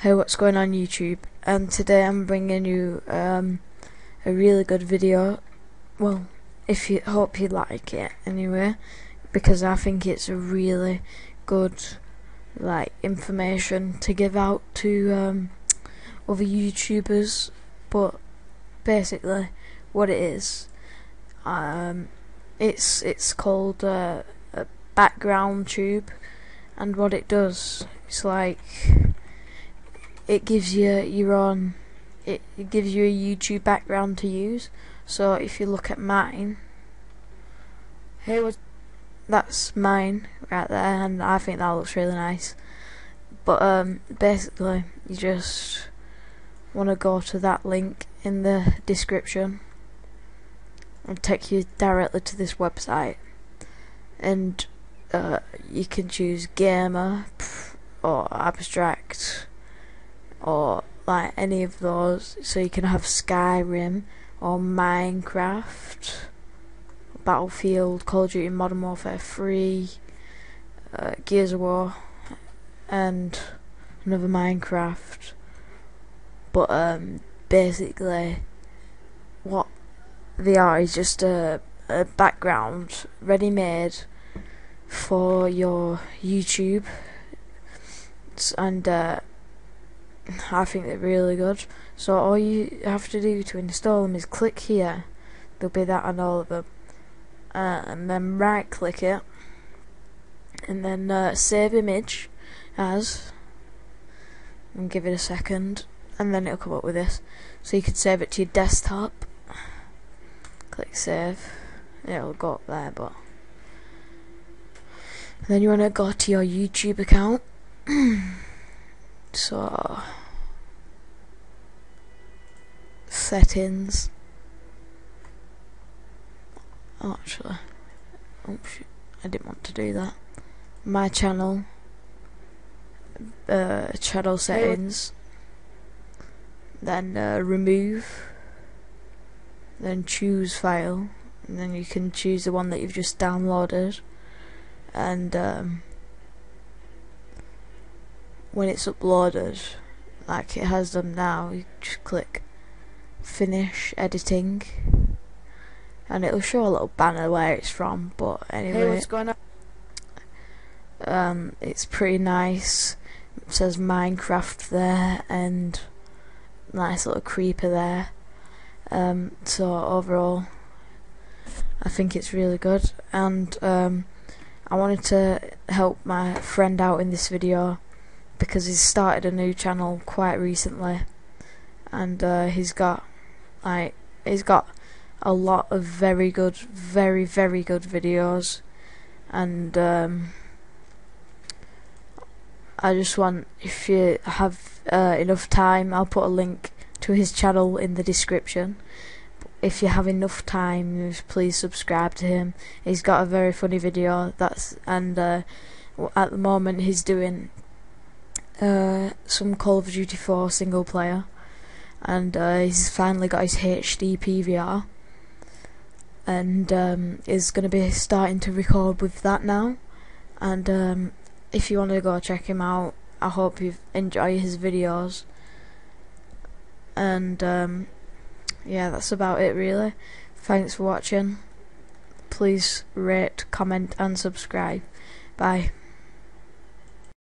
Hey, what's going on YouTube? And today I'm bringing you um, a really good video. Well, if you hope you like it anyway, because I think it's a really good like information to give out to um, other YouTubers. But basically, what it is, um, it's it's called uh, a background tube, and what it does, it's like it gives you your own it, it gives you a YouTube background to use. So if you look at mine here was that's mine right there and I think that looks really nice. But um, basically you just want to go to that link in the description and take you directly to this website. And uh, you can choose gamer or abstract or like any of those. So you can have Skyrim or Minecraft, Battlefield, Call of Duty Modern Warfare 3, uh, Gears of War, and another Minecraft. But um, basically, what they are is just a, a background ready made for your YouTube and uh, I think they're really good. So all you have to do to install them is click here. There'll be that on all of them. Uh, and then right click it. And then uh, save image as. And give it a second. And then it'll come up with this. So you can save it to your desktop. Click save. It'll go up there, but. Then you want to go to your YouTube account. so settings. Oh, actually oops, I didn't want to do that. My channel uh, channel settings. Then uh, remove. Then choose file. And then you can choose the one that you've just downloaded. And um, when it's uploaded like it has done now you just click finish editing. And it'll show a little banner where it's from but anyway. hey, what's going on? Um, it's pretty nice. It says Minecraft there and nice little creeper there. Um, so overall I think it's really good. And um, I wanted to help my friend out in this video because he's started a new channel quite recently. And uh, he's got like he's got a lot of very good very very good videos. And um, I just want if you have uh, enough time I'll put a link to his channel in the description. If you have enough time please subscribe to him. He's got a very funny video that's and uh, at the moment he's doing uh, some Call of Duty 4 single player and uh, he's finally got his HD PVR and um, is going to be starting to record with that now. And um, if you want to go check him out I hope you enjoy his videos. And um, yeah that's about it really. Thanks for watching. Please rate comment and subscribe. Bye